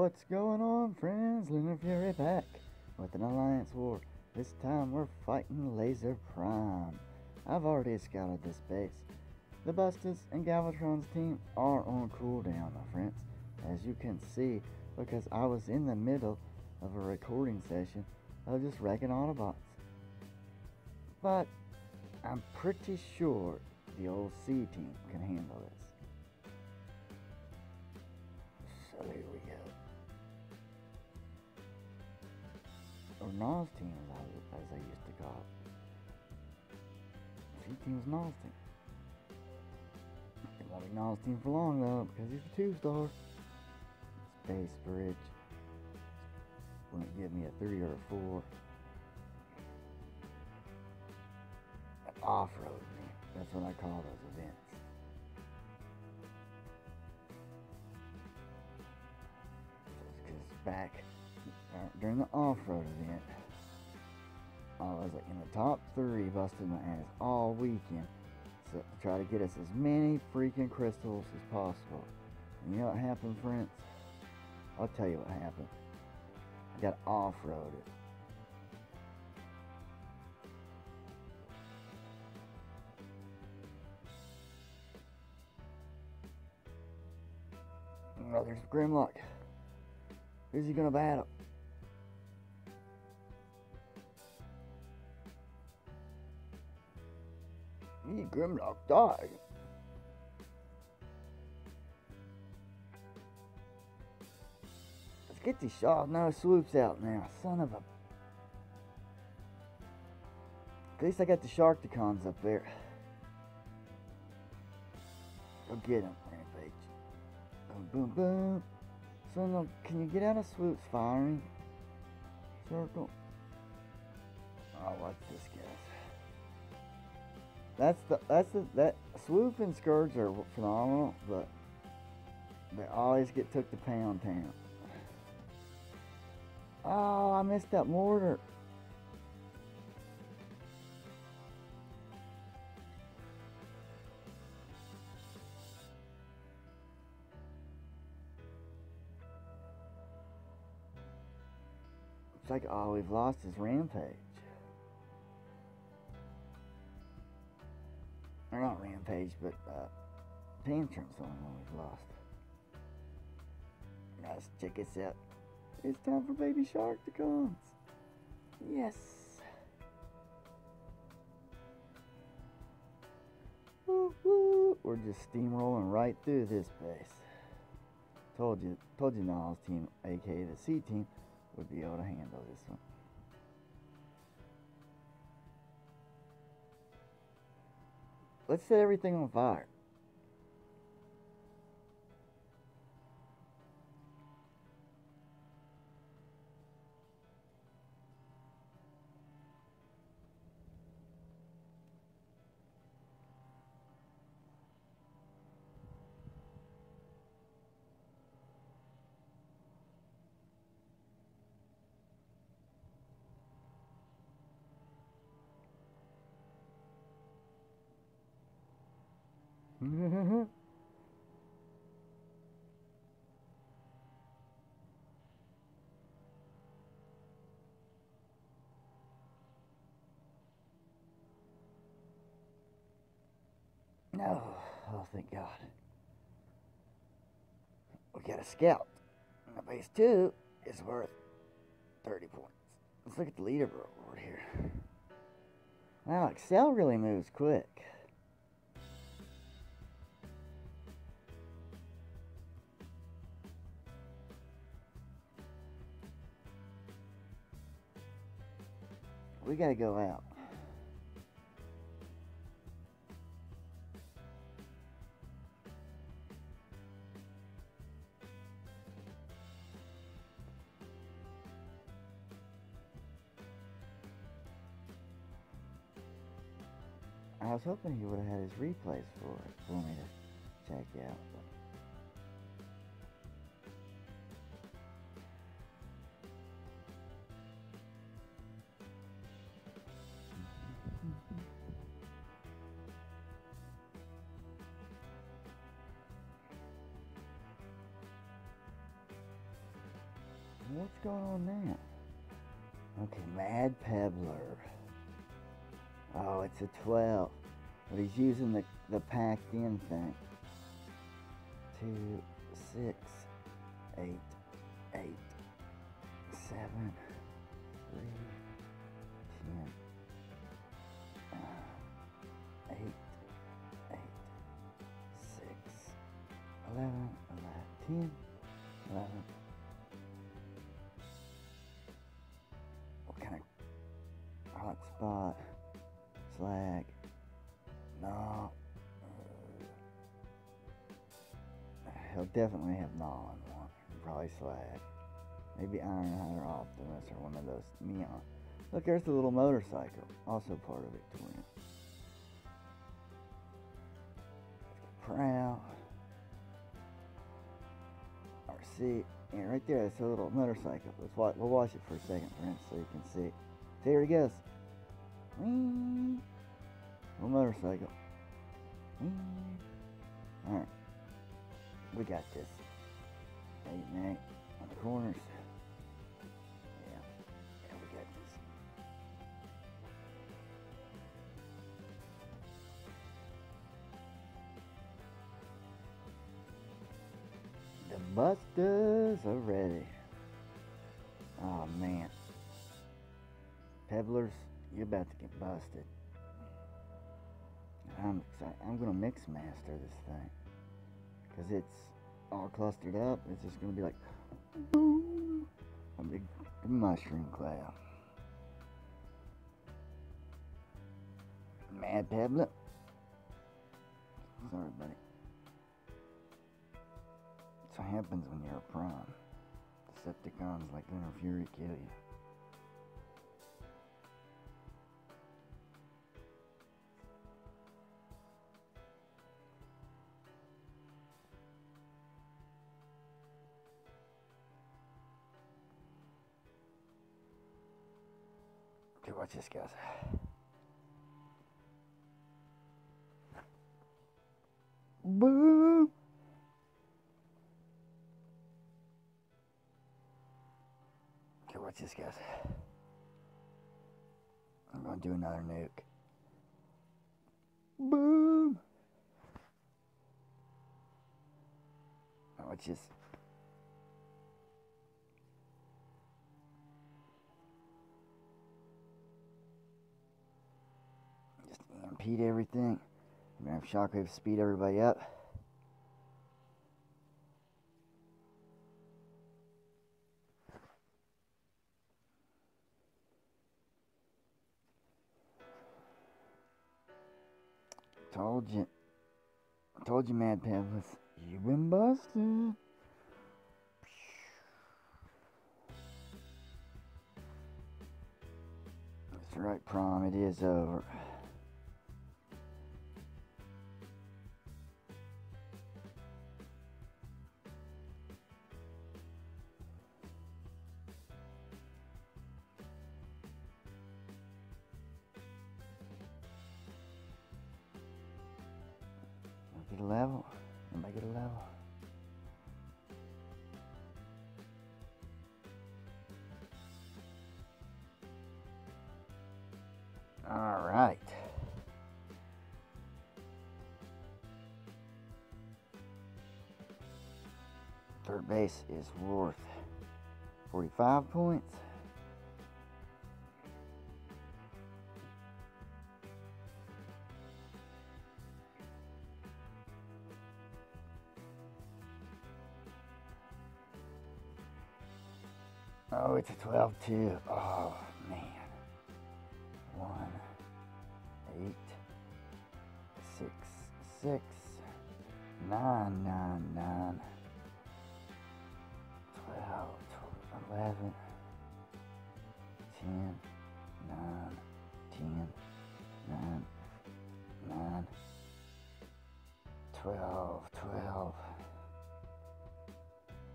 What's going on, friends? Lunar Fury back with an Alliance War. This time we're fighting Laser Prime. I've already scouted this base. The Bustas and Galvatron's team are on cooldown, my friends, as you can see, because I was in the middle of a recording session of just wrecking Autobots. But I'm pretty sure the old C team can handle this. So team, as I, as I used to call it. C team's Nas team. It won't be Nas for long though, because he's a two star. Space Bridge. Wouldn't give me a three or a four. Off-road me. That's what I call those events. Because back during the off-road event, I was in the top three, busting my ass all weekend to try to get us as many freaking crystals as possible. And you know what happened, friends? I'll tell you what happened. I got off-roaded. Oh, there's Grimlock. Who's he gonna battle? Grimlock died. Let's get these shots. No swoops out now. Son of a. At least I got the Sharkticons up there. Go get him, Rampage. Boom, boom, boom. Son of, can you get out of swoops firing? Circle. Oh, watch this, guys. That's the that's the that swoop and scourge are phenomenal, but they always get took to pound town. Oh, I missed that mortar. It's like, oh, we've lost his rampage. Or not rampage, but uh, one we've lost. Let's check this out. It's time for Baby Shark to come. Yes. We're just steamrolling right through this base. Told you, told you, Niles team, aka the C team, would be able to handle this one. Let's set everything on fire. no. Oh, thank God. We got a scout. Now, base two is worth 30 points. Let's look at the leaderboard over here. Wow, Excel really moves quick. We gotta go out. I was hoping he would have had his replays for it for me to check out. What's going on there? Okay, Mad Pebbler. Oh, it's a 12. But he's using the, the packed in thing. Two, six, eight, eight, seven, three, ten, uh, eight, eight, six, eleven, eleven, ten, spot? Slag. No. He'll definitely have Gnaw in one. Probably Slag. Maybe Iron Hunter Optimus or one of those neon. Look, there's the little motorcycle. Also part of Victorion. Prowl. Arcee. Yeah, right there, that's a little motorcycle. Let's watch, we'll watch it for a second, friends, so you can see. There here he goes. Mm. Whee! Little motorcycle. Mm. Whee! Alright. We got this. Eight and on the corners. Yeah. Yeah, we got this. The Bustas are ready. Oh man. Pebblers, you're about to get busted. I'm. I'm gonna mix master this thing. Cause it's all clustered up. It's just gonna be like boom, a big mushroom cloud. Mad Pebbler. Sorry, buddy. That's what happens when you're a prawn. Decepticons like Lunar Fury kill you. Watch this, guys. Boom! Okay, watch this, guys. I'm gonna do another nuke. Boom! Now watch this. Impede everything. I'm gonna have shockwave speed everybody up. Told you. Told you, Mad Pebbles. You've been busted. That's right, prom. It is over. A level. Anybody get a level? All right. Third base is worth 45 points. It's a 12 too. Oh, man. One, eight, six, six, nine, nine, nine, twelve, tw- eleven, ten, nine, ten, nine, nine, twelve, twelve.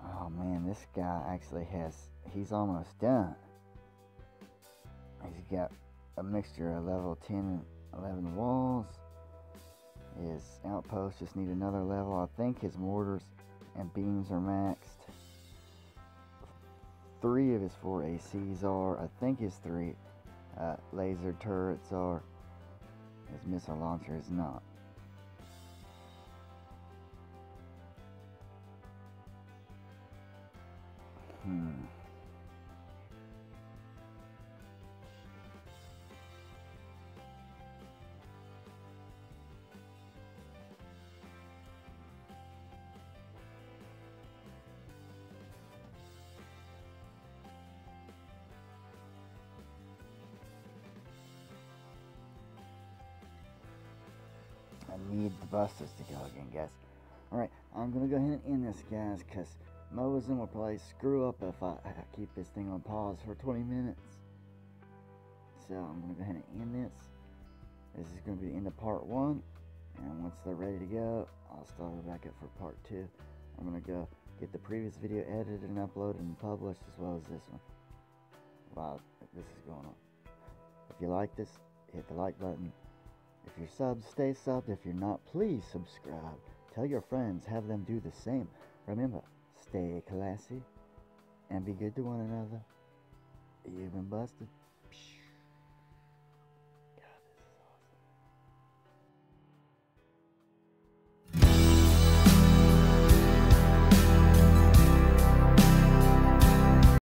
Oh man, this guy actually has, he's almost done. He's got a mixture of level 10 and 11 walls. His outposts just need another level. I think his mortars and beams are maxed. three of his four ACs are. I think his three uh, laser turrets are. His missile launcher is not. Hmm. Busters to go again, guys. Alright, I'm gonna go ahead and end this, guys, because Moism will probably screw up if I, I keep this thing on pause for 20 minutes. So I'm gonna go ahead and end this. This is gonna be the end of part one. And once they're ready to go, I'll start it back up for part two. I'm gonna go get the previous video edited and uploaded and published as well as this one. While this is going on. If you like this, hit the like button. If you're subbed, stay subbed. If you're not, please subscribe. Tell your friends, have them do the same. Remember, stay classy and be good to one another. You've been busted.